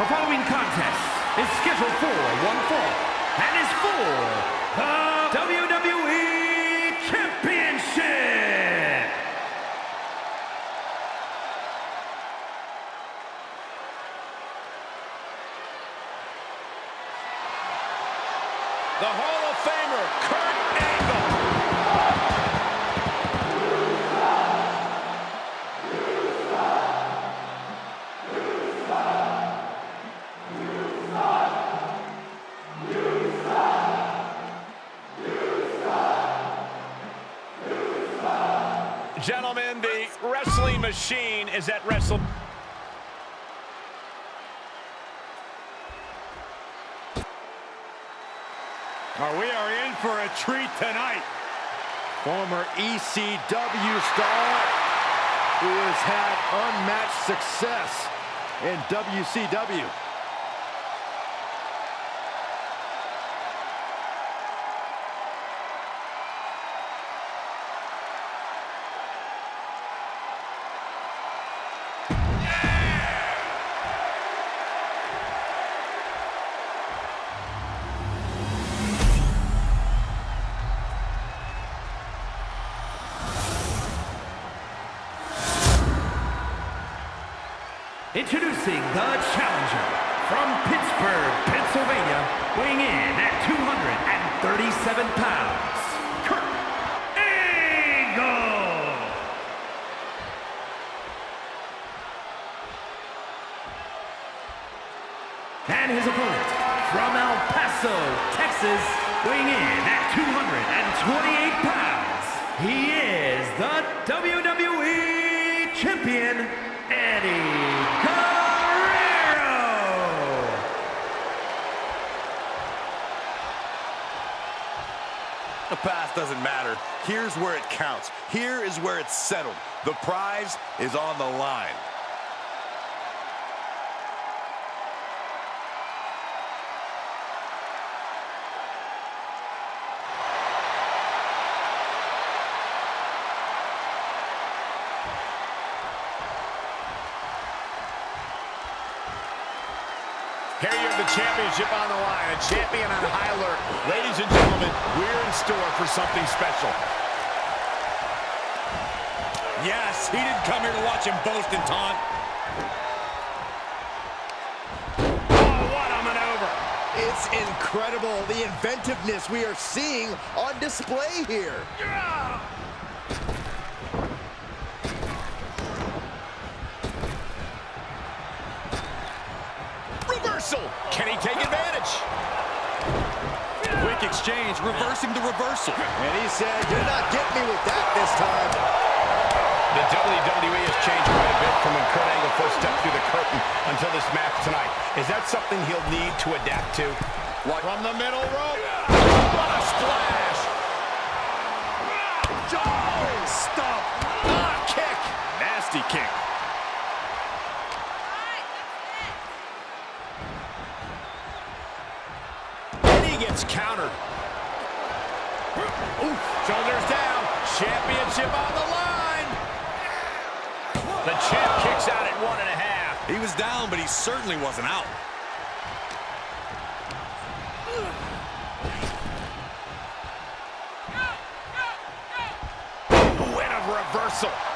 The following contest is scheduled for one fall and is for the WWE machine is at Wrestle. Oh, we are in for a treat tonight. Former ECW star who has had unmatched success in WCW. Introducing the challenger from Pittsburgh, Pennsylvania, weighing in at 237 pounds, Kurt Angle. And his opponent from El Paso, Texas, weighing in at 228 pounds, he is the WWE Champion, Eddie Doesn't matter. Here's where it counts. Here is where it's settled. The prize is on the line. Championship on the line, a champion on high alert. Ladies and gentlemen, we're in store for something special. Yes, he didn't come here to watch him boast and taunt. Oh, what a maneuver. It's incredible, the inventiveness we are seeing on display here. Reversal. Can he take advantage? Quick exchange, reversing the reversal. And he said, you're not getting me with that this time. The WWE has changed quite a bit from when Kurt Angle first stepped through the curtain until this match tonight. Is that something he'll need to adapt to? What? From the middle rope. What a splash! Oh, stop! Ah, kick! Nasty kick. And gets countered. Oof, shoulders down. Championship on the line. The champ kicks out at one and a half. He was down, but he certainly wasn't out. Win of reversal.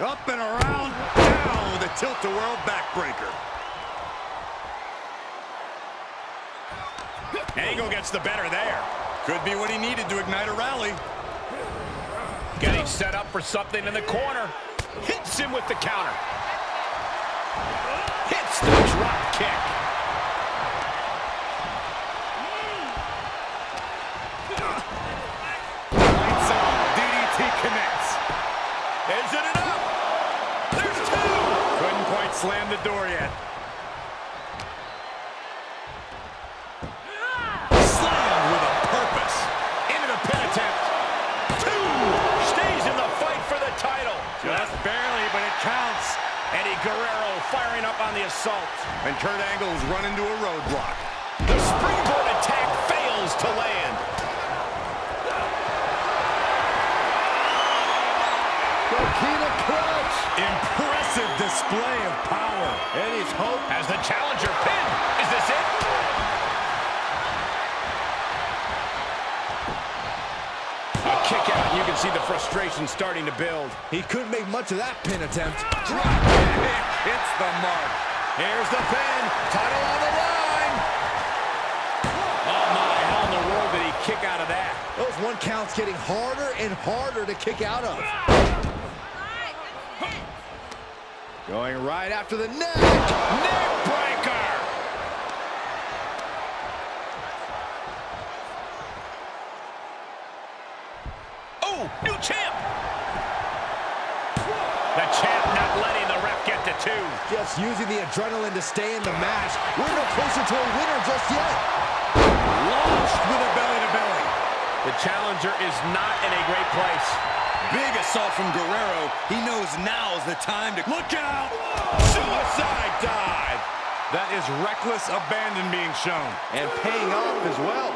Up and around, down with a tilt-a-whirl backbreaker. Angle gets the better there. Could be what he needed to ignite a rally. Getting set up for something in the corner. Hits him with the counter. Hits the drop kick. slammed the door yet. Slammed with a purpose. Into the pin attempt. Two! Stays in the fight for the title. Just barely, but it counts. Eddie Guerrero firing up on the assault. And Kurt Angle is into a roadblock. Display of power. Eddie's hope. As the challenger pinned. Is this it? A kick out. You can see the frustration starting to build. He couldn't make much of that pin attempt. Drop kick. Hits the mark. Here's the pin. Title on the line. Oh, my. How in the world did he kick out of that? Those one counts getting harder and harder to kick out of. Going right after the neck. Neck breaker. Oh, new champ. The champ not letting the ref get to two. Just using the adrenaline to stay in the match. We're no closer to a winner just yet. Launched with a belly-to-belly. The challenger is not in a great place. Big assault from Guerrero. He knows now's the time to... Look out! Suicide dive! That is reckless abandon being shown. And paying off as well.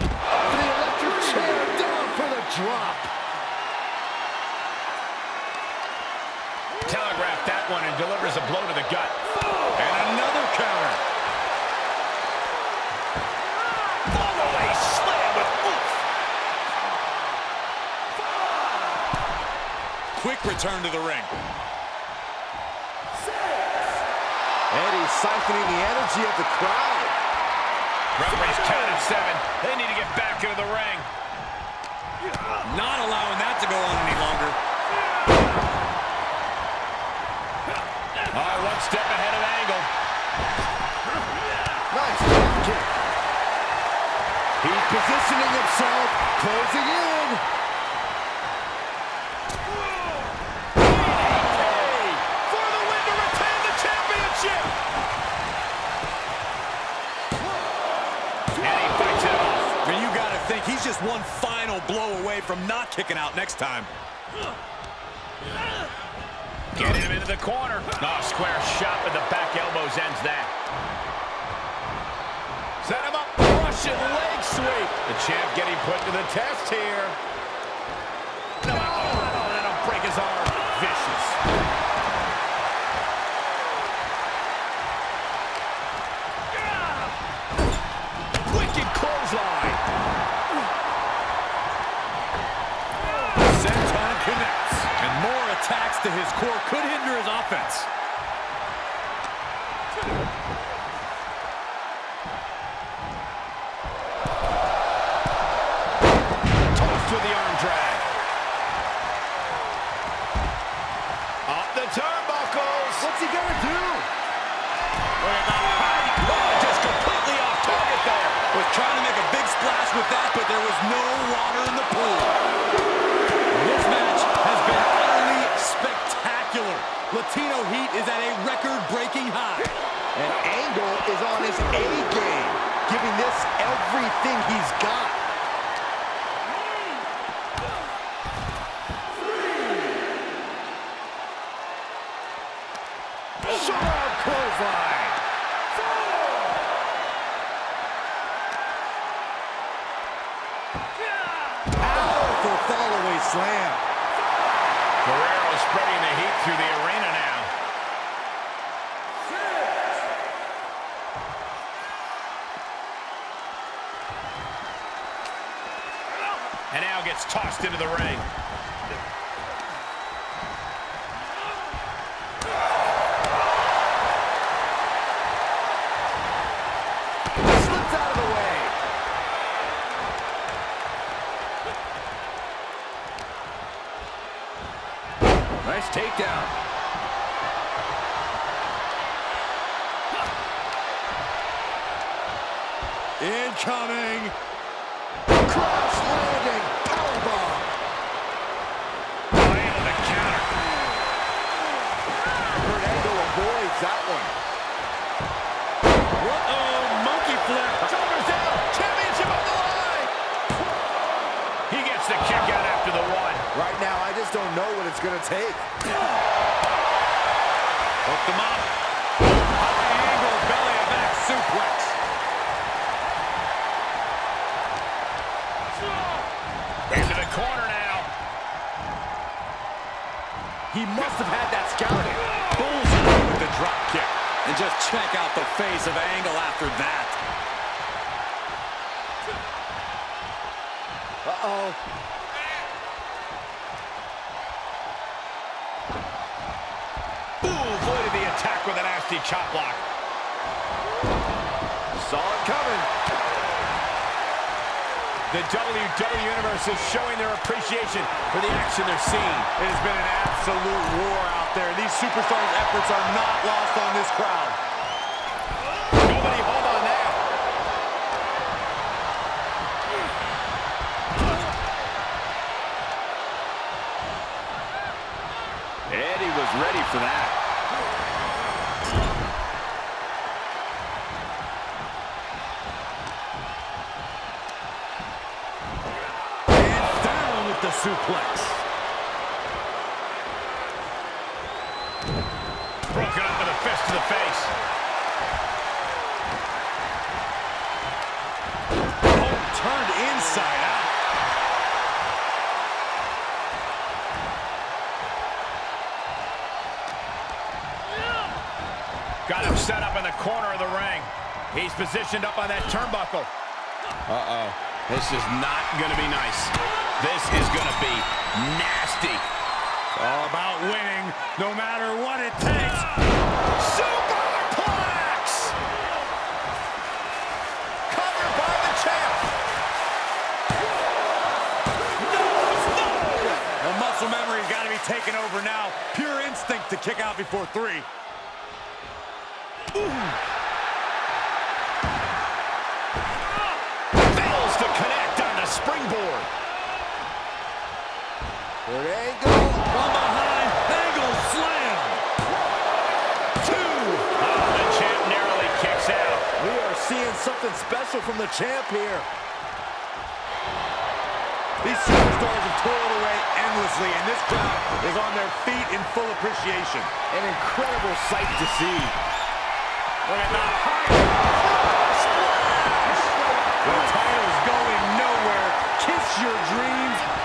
For the electric chair, down for the drop. Telegraphed that one and delivers a blow to the gut. And another counter. Fallaway slam with oomph. Quick return to the ring. Eddie siphoning the energy of the crowd. Referee's counted seven. They need to get back into the ring. Not allowing that to go on any longer. Oh, one step ahead of Angle. Nice kick. He's positioning himself, closing in. Just one final blow away from not kicking out next time. Get him into the corner. Oh, square shot with the back elbows ends that. Set him up. Russian leg sweep. The champ getting put to the test here. Attacks to his core could hinder his offense. Latino Heat is at a record-breaking high. And Angle is on his A game, giving this everything he's got. Sharp clothesline. Powerful slam. Guerrero spreading the heat through the arena now. And now gets tossed into the ring. Nice takedown. Incoming. Crash landing. Powerbomb. Able to counter. Kurt Angle avoids that one. It's going to take. Hooked him up. High angle belly back suplex. Into the corner now. He must have had that scouted. Bulls with the drop kick. And just check out the face of Angle after that. Uh-oh. Attack with a nasty chop block. Saw it coming. The WWE Universe is showing their appreciation for the action they're seeing. It has been an absolute war out there. These superstars' efforts are not lost on this crowd. Nobody hold on now. Eddie was ready for that. The suplex. Broken up with a fist to the face. Oh, turned inside out. Got him set up in the corner of the ring. He's positioned up on that turnbuckle. Uh-oh. This is not going to be nice. This is going to be nasty. All about winning, no matter what it takes. Superplex! Covered by the champ. No, The muscle memory's got to be taken over now. Pure instinct to kick out before three. Fails to connect on the springboard. Kurt Angle. From behind, Angle slam. Two. Oh, the champ narrowly kicks out. We are seeing something special from the champ here. These superstars have toiled away endlessly, and this crowd is on their feet in full appreciation. An incredible sight to see. Look at the high splash. The title's going nowhere. Kiss your dreams.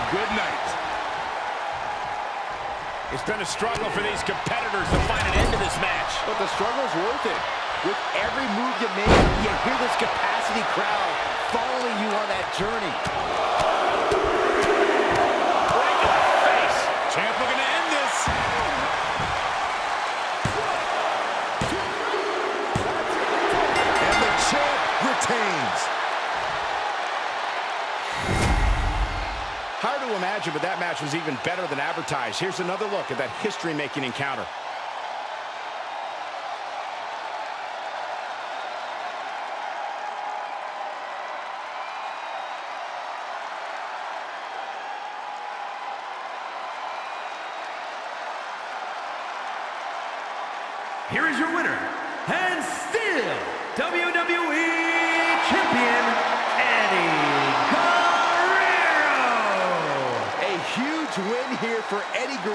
It's been a struggle for these competitors to find an end to this match. But the struggle's worth it. With every move you make, you hear this capacity crowd following you on that journey. Right to the face. Champ looking To imagine, but that match was even better than advertised. Here's another look at that history-making encounter. Here is your winner, and still WWE for Eddie Guerrero.